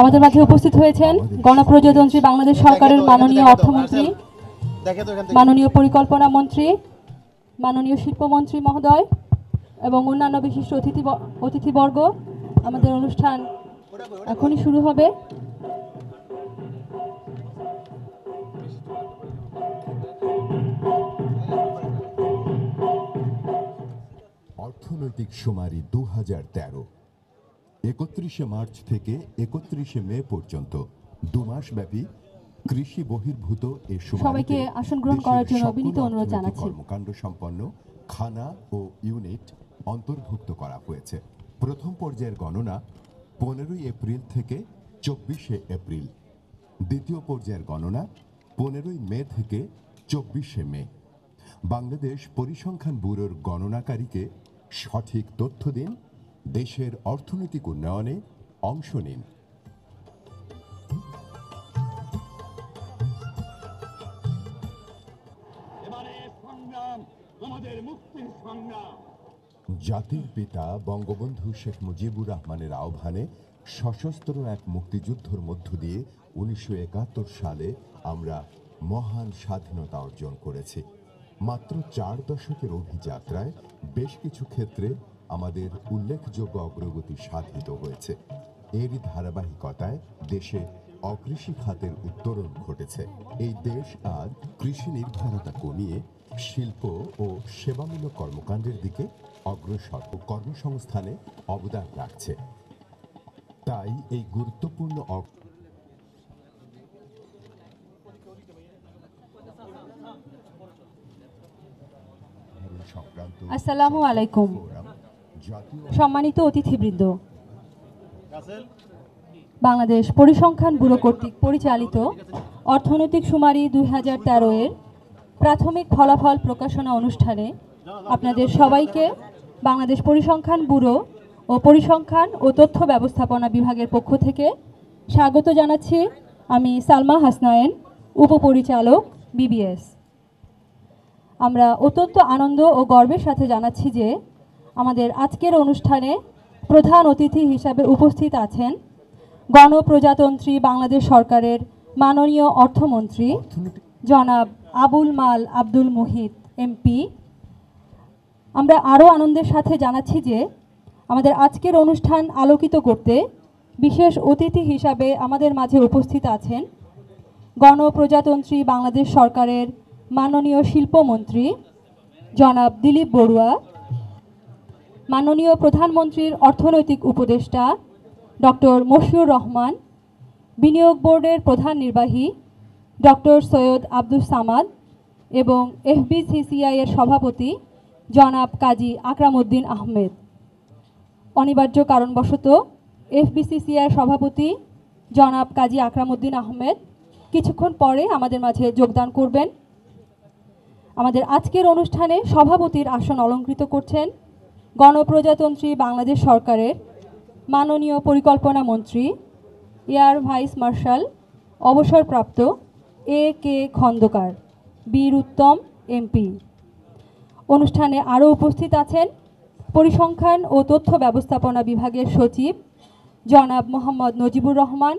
আমাদের মাঝে উপস্থিত হয়েছেন গণপ্রজাতন্ত্রী বাংলাদেশ সরকারের মাননীয় অর্থমন্ত্রী মাননীয় পরিকল্পনা মন্ত্রী মাননীয় শিল্পমন্ত্রী মহোদয় এবং অন্যান্য বিশিষ্ট অতিথি অতিথিবর্গ। আমাদের অনুষ্ঠান এখনই শুরু হবে। অর্থনৈতিক সুমারি দু হাজার তেরো। একত্রিশে মার্চ থেকে একত্রিশে মে পর্যন্ত দু মাস ব্যাপী কৃষি বহির্ভূত এ সবাইকে আসন গ্রহণ করার জন্য বিনীত অনুরোধ জানাচ্ছি। কর্মকাণ্ড সম্পন্ন খানা ও ইউনিট অন্তর্ভুক্ত করা হয়েছে। প্রথম পর্যায়ের গণনা পনেরোই এপ্রিল থেকে চব্বিশে এপ্রিল। দ্বিতীয় পর্যায়ের গণনা পনেরোই মে থেকে চব্বিশে মে। বাংলাদেশ পরিসংখ্যান ব্যুরোর গণনাকারীকে সঠিক তথ্য দিন দেশের অর্থনৈতিক উন্নয়নে অংশ নিন। জাতির পিতা বঙ্গবন্ধু শেখ মুজিবুর রহমানের আহ্বানে সশস্ত্র এক মুক্তিযুদ্ধর মধ্য দিয়ে উনিশশো একাত্তর সালে আমরা মহান স্বাধীনতা অর্জন করেছি। মাত্র চার দশকের অভিযাত্রায় বেশ কিছু ক্ষেত্রে আমাদের উল্লেখযোগ্য অগ্রগতি সাধিত হয়েছে। এরই ধারাবাহিকতায় দেশে অকৃষি খাতের উত্তরণ ঘটেছে। এই দেশ আজ কৃষি নির্ভরতা কমিয়ে শিল্প ও সেবামূলক কর্মকাণ্ডের দিকে অগ্রসর ও কর্মসংস্থানে অবদান রাখছে। তাই এই গুরুত্বপূর্ণ আসসালামু আলাইকুম। সম্মানিত অতিথিবৃন্দ। বাংলাদেশ পরিসংখ্যান ব্যুরো কর্তৃক পরিচালিত অর্থনৈতিক সুমারি দুই হাজার তেরো এর প্রাথমিক ফলাফল প্রকাশনা অনুষ্ঠানে আপনাদের সবাইকে বাংলাদেশ পরিসংখ্যান ব্যুরো ও পরিসংখ্যান ও তথ্য ব্যবস্থাপনা বিভাগের পক্ষ থেকে স্বাগত জানাচ্ছি আমি সালমা হাসনায়েন উপপরিচালক বিবিএস। আমরা অত্যন্ত আনন্দ ও গর্বের সাথে জানাচ্ছি যে আমাদের আজকের অনুষ্ঠানে প্রধান অতিথি হিসাবে উপস্থিত আছেন গণপ্রজাতন্ত্রী বাংলাদেশ সরকারের মাননীয় অর্থমন্ত্রী জনাব আবুল মাল আব্দুল মুহিত এমপি আমরা আরও আনন্দের সাথে জানাচ্ছি যে আমাদের আজকের অনুষ্ঠান আলোকিত করতে বিশেষ অতিথি হিসাবে আমাদের মাঝে উপস্থিত আছেন গণপ্রজাতন্ত্রী বাংলাদেশ সরকারের মাননীয় শিল্পমন্ত্রী জনাব দিলীপ বড়ুয়া মাননীয় প্রধানমন্ত্রীর অর্থনৈতিক উপদেষ্টা ডক্টর মশিউর রহমান, বিনিয়োগ বোর্ডের প্রধান নির্বাহী ডক্টর সৈয়দ আব্দুল সামাদ এবং এফবিসিসিআই এর সভাপতি জনাব কাজী আকরামউদ্দিন আহমেদ। অনিবার্য কারণবশত এফবিসিসিআই সভাপতি জনাব কাজী আকরামউদ্দিন আহমেদ কিছুক্ষণ পরে আমাদের মাঝে যোগদান করবেন। আমাদের আজকের অনুষ্ঠানে সভাপতির আসন অলঙ্কৃত করছেন গণপ্রজাতন্ত্রী বাংলাদেশ সরকারের মাননীয় পরিকল্পনা মন্ত্রী, এয়ার ভাইস মার্শাল, অবসরপ্রাপ্ত এ কে খন্দকার, বীর উত্তম এমপি অনুষ্ঠানে আরও উপস্থিত আছেন পরিসংখ্যান ও তথ্য ব্যবস্থাপনা বিভাগের সচিব জনাব মোহাম্মদ নজিবুর রহমান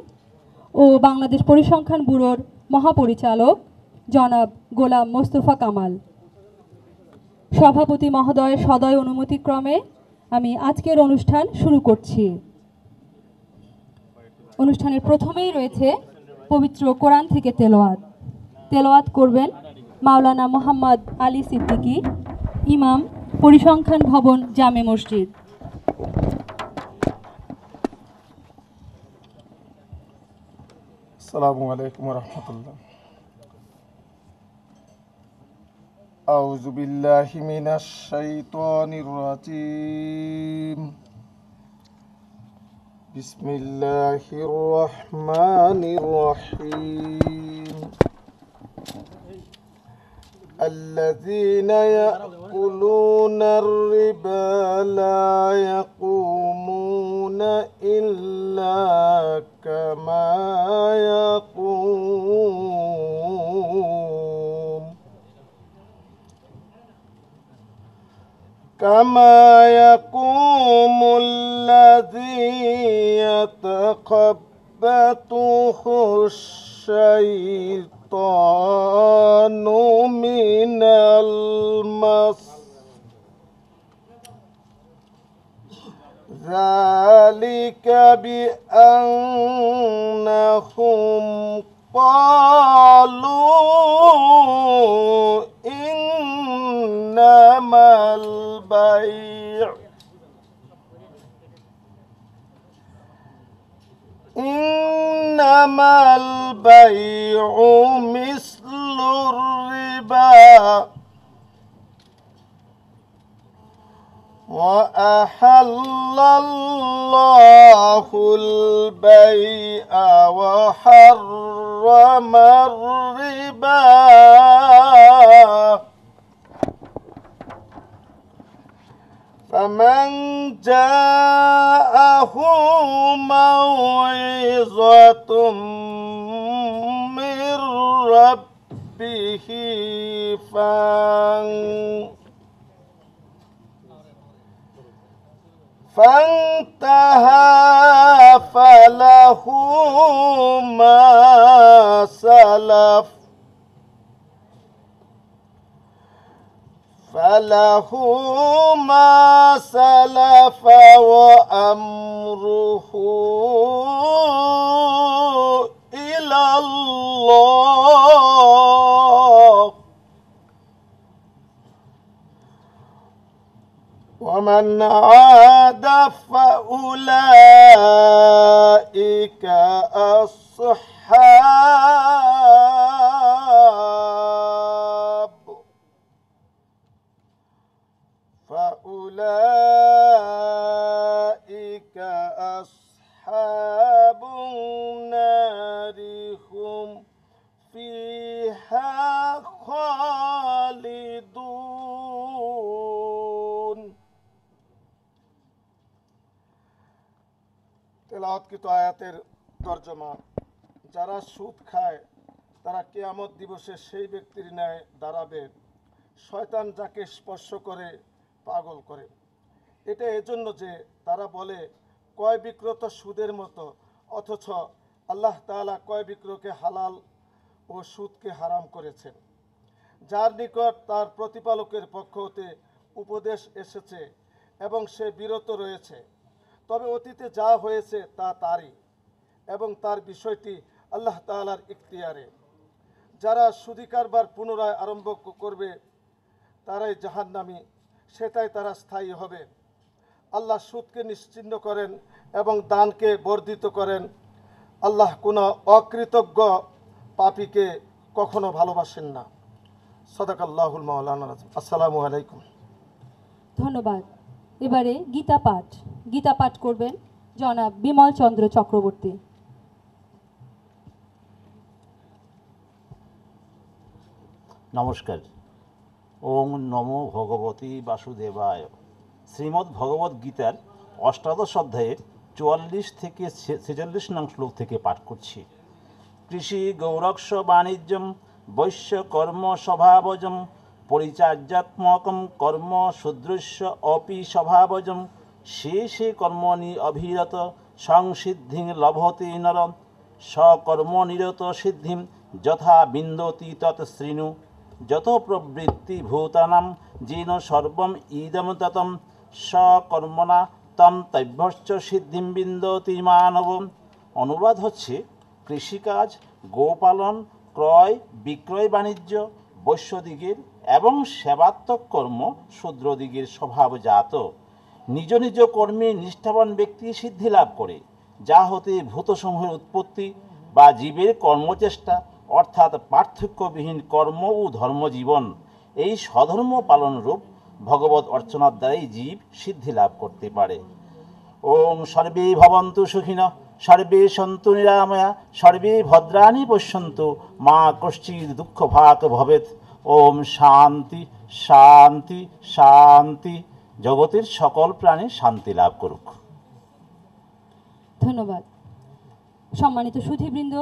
ও বাংলাদেশ পরিসংখ্যান ব্যুরোর মহাপরিচালক জনাব গোলাম মোস্তফা কামাল। সভাপতি মহোদয়ের সদয় অনুমতিক্রমে আমি আজকের অনুষ্ঠান শুরু করছি। অনুষ্ঠানের প্রথমেই রয়েছে পবিত্র কোরআন থেকে তেলোয়াত তেলোয়াত করবেন মাওলানা মোহাম্মদ আলী সিদ্দিকি, ইমাম পরিসংখ্যান ভবন জামে মসজিদ। আসসালামু আলাইকুম রহমতুল্লাহ। أعوذ بالله من الشيطان الرجيم. بسم الله الرحمن الرحيم. الذين يأكلون الربا لا يقومون إلا كما يقوم كما يقوم الذي فخبته الشيطان من المص ذلك بأنهم قالوا إنما البيع. إنما البيع مثل الربا. وأحل الله البيع وحرم الربا. فمن جاءه موعظة من ربه فان فانتهى فله ما سلف. فله ما سلف وأمره إلى الله. ومن عاد فأولئك أصحاب فأولئك أصحاب النار هم فيها خالدون. তেলাওয়াতকৃত আয়াতের তর্জমা। যারা সুদ খায়, তারা কেয়ামত দিবসে সেই ব্যক্তির ন্যায় দাঁড়াবে। শয়তান যাকে স্পর্শ করে, পাগল করে। এটা এজন্য যে তারা বলে, কয় বিক্রত সুদের মতো, অথচ আল্লাহ তাআলা কয় বিক্রয়কে হালাল ও সুদকে হারাম করেছেন। যার নিকট তার প্রতিপালকের পক্ষ হতে উপদেশ এসেছে এবং সে বিরত রয়েছে। তবে অতীতে যা হয়েছে তা তারই এবং তার বিষয়টি আল্লাহ তাআলার ইখতিয়ারে। যারা সুদি কারবার পুনরায় আরম্ভ করবে, তারাই জাহান নামি সেটাই তারা স্থায়ী হবে। আল্লাহ সুদকে নিশ্চিন্ন করেন এবং দানকে বর্ধিত করেন। আল্লাহ কোনো অকৃতজ্ঞ পাপীকে কখনো ভালোবাসেন না। সদাকাল্লাহুল মাওলানা আসসালামু আলাইকুম। ধন্যবাদ। এবারে গীতা পাঠ। গীতা পাঠ করবেন জনাব বিমল চন্দ্র চক্রবর্তী। নমস্কার। ওং নমো ভগবতী বাসুদেবায়। শ্রীমদ্ ভগবদ্ গীতার অষ্টাদশ অধ্যায়ের চুয়াল্লিশ থেকে ছেচল্লিশ নং শ্লোক থেকে পাঠ করছি। কৃষি গৌরক্ষ বাণিজ্যম, বৈশ্য কর্ম স্বভাবজম, পরিচার্যাত্মকম কর্ম সুদৃশ্য অপি স্বভাবজম শেষে কর্মণি অভিরত সংসিদ্ধিং লভতে নর সকর্মনিরত সিদ্ধিম যথা বিন্দতি তৎ শৃণু যত প্রবৃত্তি ভূতানাম যেন সর্বম ইদম ততম, সকর্মণা তম তৈভ্যশ্চ সিদ্ধিম বিন্দতি মানব। অনুবাদ হচ্ছে কৃষিকাজ, গোপালন, ক্রয়, বিক্রয় বাণিজ্য বৈশ্যদিগের এবং সেবাত্মক কর্ম শূদ্রদিগের স্বভাবজাত। নিজ নিজ কর্মে নিষ্ঠাবান ব্যক্তি সিদ্ধি লাভ করে, যা হতে ভূতসমূহের উৎপত্তি বা জীবের কর্মচেষ্টা, অর্থাৎ পার্থক্যবিহীন কর্ম ও ধর্মজীবন। এই স্বধর্ম পালনরূপ ভগবত অর্চনার দ্বারাই জীব সিদ্ধি লাভ করতে পারে। ওম সর্বে ভবন্তু সুখিন, সর্বে সন্তু নিরাময়া, সর্বে ভদ্রাণী পশ্যন্তু, মা কশ্চিৎ দুঃখ ভাগ ভবেত ওম শান্তি শান্তি শান্তি। জগতের সকল প্রাণী শান্তি লাভ করুক। ধন্যবাদ। সম্মানিত সুধীবৃন্দ,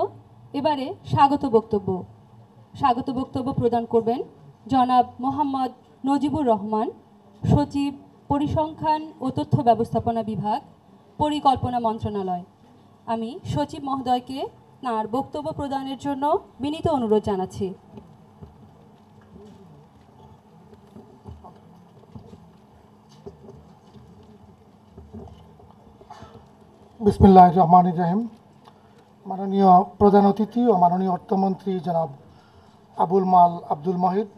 এবারে স্বাগত বক্তব্য। স্বাগত বক্তব্য প্রদান করবেন জনাব মোহাম্মদ নজিবুর রহমান, সচিব পরিসংখ্যান ও তথ্য ব্যবস্থাপনা বিভাগ, পরিকল্পনা মন্ত্রণালয়। আমি সচিব মহোদয়কে তাঁর বক্তব্য প্রদানের জন্য বিনীত অনুরোধ জানাচ্ছি। বিসমিল্লাহ রহমান ইব্রাহিম মাননীয় প্রধান অতিথি ও মাননীয় অর্থমন্ত্রী জনাব আবুল মাল আব্দুল মাহিদ,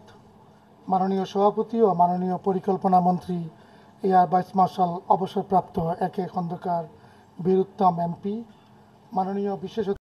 মাননীয় সভাপতি ও মাননীয় পরিকল্পনা মন্ত্রী এয়ার ভাইস মার্শাল অবসরপ্রাপ্ত একে খন্দকার বীরুত্তম এমপি, মাননীয় বিশেষ